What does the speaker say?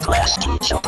Class teacher.